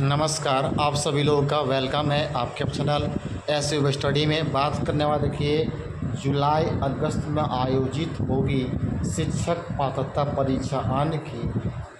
नमस्कार, आप सभी लोगों का वेलकम है आपके चैनल एस यू स्टडी में। बात करने वाले देखिए जुलाई, अगस्त में आयोजित होगी शिक्षक पात्रता परीक्षा आने की।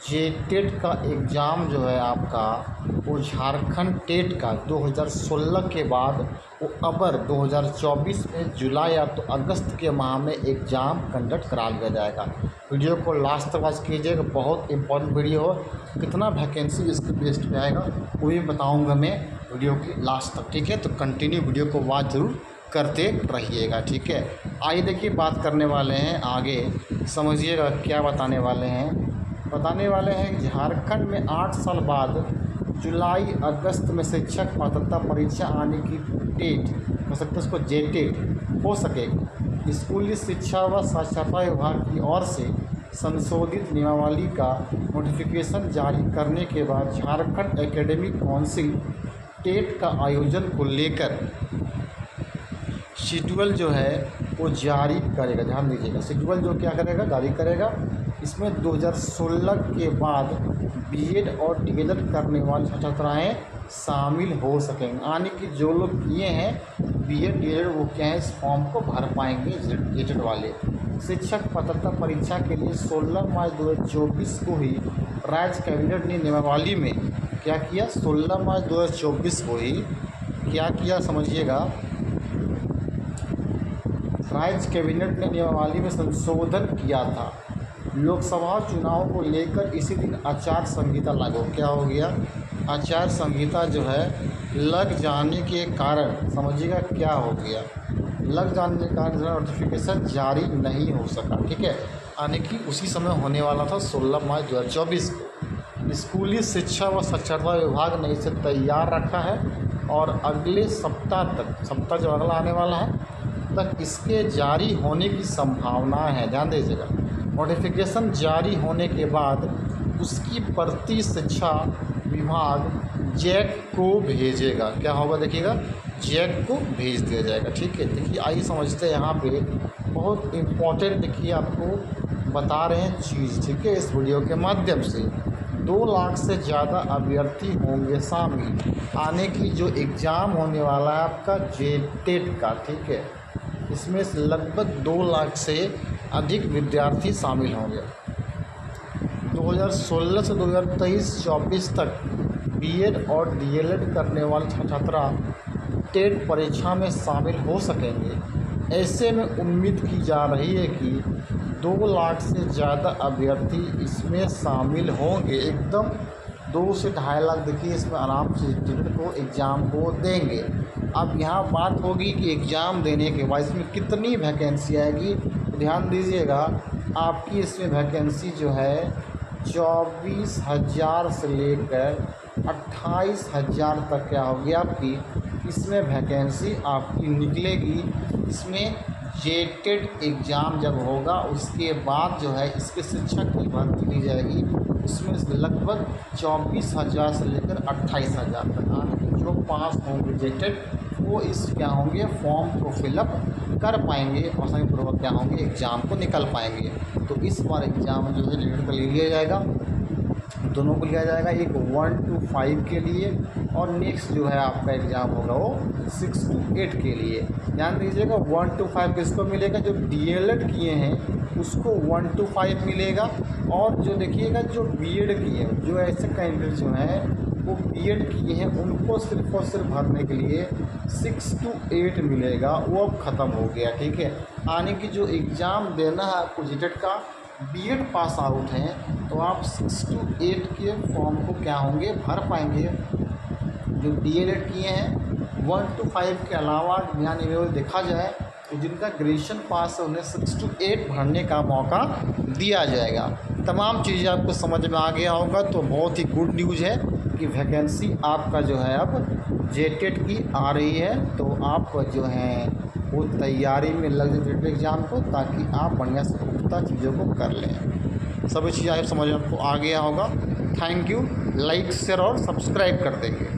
जे टेट का एग्ज़ाम जो है आपका झारखंड टेट का 2016 के बाद, वो अबर 2024 में जुलाई या तो अगस्त के माह में एग्ज़ाम कंडक्ट करा लिया जाएगा। वीडियो को लास्ट तक वॉच कीजिएगा, बहुत इंपॉर्टेंट वीडियो हो। कितना वैकेंसी इसके बेस्ट पे आएगा, वो भी बताऊँगा मैं वीडियो के लास्ट तक, ठीक है? तो कंटिन्यू वीडियो को वॉच ज़रूर करते रहिएगा, ठीक है? आइए देखिए, बात करने वाले हैं आगे। समझिएगा क्या बताने वाले हैं। बताने वाले हैं, झारखंड में आठ साल बाद जुलाई, अगस्त में शिक्षक पात्रता परीक्षा आने की डेट हो सकता है उसको जे टेट हो सकेगा स्कूली शिक्षा व साक्षरता विभाग की ओर से संशोधित नियमावली का नोटिफिकेशन जारी करने के बाद झारखंड एकेडमिक काउंसिल टेट का आयोजन को लेकर शेड्यूल जो है, वो जारी करेगा, ध्यान दीजिएगा। शेड्यूल जो क्या करेगा? जारी करेगा। इसमें 2016 के बाद बीएड और डीएलएड करने वाले छात्र छात्राएँ शामिल हो सकेंगे। यानी कि जो लोग किए हैं बीएड डीएलएड वो क्या है? इस फॉर्म को भर पाएँगे जेटेड वाले। शिक्षक पात्रता परीक्षा के लिए 16 मार्च 2024 को ही राज्य कैबिनेट ने नियमावली में क्या किया? 16 मार्च 2024 को ही क्या किया? समझिएगा। राज्य कैबिनेट ने नियमावली में संशोधन किया था। लोकसभा चुनाव को लेकर इसी दिन आचार संहिता लागू। क्या हो गया? आचार संहिता जो है, लग जाने के कारण, समझिएगा क्या हो गया? लग जाने के कारण जो नोटिफिकेशन जारी नहीं हो सका, ठीक है? यानी कि उसी समय होने वाला था सोलह मार्च दो हज़ार चौबीस को। स्कूली शिक्षा व साक्षरता विभाग ने इसे तैयार रखा है और अगले सप्ताह तक, सप्ताह जो अगला आने वाला है तक इसके जारी होने की संभावना है। ध्यान दीजिएगा। नोटिफिकेशन जारी होने के बाद उसकी प्रति शिक्षा विभाग जैक को भेजेगा। क्या होगा देखिएगा? जैक को भेज दिया जाएगा। ठीक है, देखिए, आइए समझते हैं यहाँ पे। बहुत इम्पोर्टेंट देखिए, आपको बता रहे हैं चीज़। ठीक है, इस वीडियो के माध्यम से। दो लाख से ज़्यादा अभ्यर्थी होंगे शामिल आने की जो एग्ज़ाम होने वाला है आपका जे टेट का। ठीक है इसमें लगभग दो लाख से अधिक विद्यार्थी शामिल होंगे। 2016 से 2023-24 तक बीएड और डीएलएड करने वाले छात्र टेट परीक्षा में शामिल हो सकेंगे। ऐसे में उम्मीद की जा रही है कि दो लाख से ज़्यादा अभ्यर्थी इसमें शामिल होंगे। एकदम दो से ढाई लाख देखिए, इसमें आराम से स्टूडेंट को एग्ज़ाम को देंगे। अब यहाँ बात होगी कि एग्ज़ाम देने के बाद इसमें कितनी वैकेंसी आएगी? ध्यान दीजिएगा, आपकी इसमें वैकेंसी जो है, चौबीस हज़ार से लेकर अट्ठाईस हज़ार तक क्या होगी आपकी? इसमें वैकेंसी आपकी निकलेगी। इसमें जेटेड एग्ज़ाम जब होगा, उसके बाद जो है इसके शिक्षक की भर्ती ली जाएगी। उसमें लगभग चौबीस हज़ार से लेकर अट्ठाईस हज़ार तक जो पास होंगे जेटेड वो इस क्या होंगे फॉर्म को फिलअप कर पाएँगे और पूर्वक क्या होंगे एग्ज़ाम को निकल पाएँगे। तो इस बार एग्ज़ाम जो है लीडर का ले लिया जाएगा। दोनों को लिया जाएगा, एक वन टू फाइव के लिए और नेक्स्ट जो है आपका एग्ज़ाम होगा वो सिक्स टू एट के लिए। ध्यान दीजिएगा वन टू फाइव किसको मिलेगा? जो डी किए हैं, उसको वन टू फाइव मिलेगा। और जो देखिएगा, जो बी एड किए जो ऐसे कैंडिडेट जो हैं वो बी एड किए हैं, उनको सिर्फ़ और सिर्फ़ भरने के लिए सिक्स टू एट मिलेगा, वो अब ख़त्म हो गया, ठीक है? आने की जो एग्ज़ाम देना है आपको जीटेट का बी एड पास आउट हैं तो आप सिक्स टू एट के फॉर्म को क्या होंगे, भर पाएँगे। जो डी किए हैं वन टू फाइव के अलावा यहाँ देखा जाए तो जिनका ग्रेजुएशन पास है, उन्हें सिक्स टू एट भरने का मौका दिया जाएगा। तमाम चीज़ें आपको समझ में आ गया होगा तो बहुत ही गुड न्यूज़ है कि वैकेंसी आपका जो है अब जेटेड की आ रही है। तो आप जो है, वो तैयारी में लग जाए जेटेड एग्ज़ाम को, ताकि आप बढ़िया से पुख्ता चीज़ों को कर लें। सभी चीज़ें आप समझ में आपको आ गया होगा। थैंक यू लाइक शेयर और सब्सक्राइब कर देंगे।